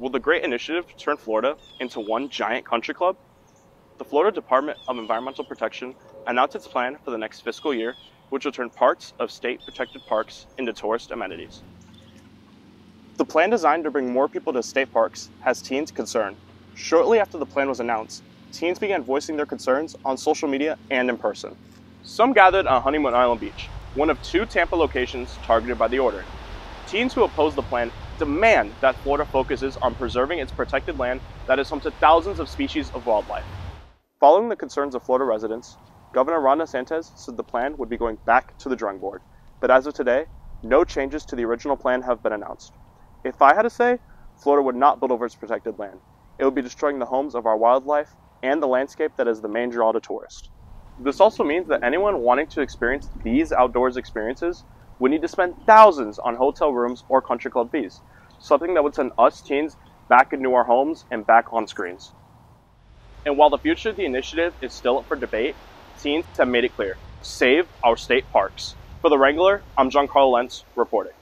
Will the great initiative turn Florida into one giant country club? The Florida Department of Environmental Protection announced its plan for the next fiscal year, which will turn parts of state protected parks into tourist amenities. The plan designed to bring more people to state parks has teens concerned. Shortly after the plan was announced, teens began voicing their concerns on social media and in person. Some gathered on Honeymoon Island Beach, one of two Tampa locations targeted by the order. Teens who oppose the plan demand that Florida focuses on preserving its protected land that is home to thousands of species of wildlife. Following the concerns of Florida residents, Governor Ron DeSantis said the plan would be going back to the drawing board. But as of today, no changes to the original plan have been announced. If I had to say, Florida would not build over its protected land. It would be destroying the homes of our wildlife and the landscape that is the main draw to tourists. This also means that anyone wanting to experience these outdoors experiences would need to spend thousands on hotel rooms or country club fees, something that would send us teens back into our homes and back on screens. And while the future of the initiative is still up for debate, teens have made it clear save our state parks. For the Wrangler, I'm Giancarlo Lence reporting.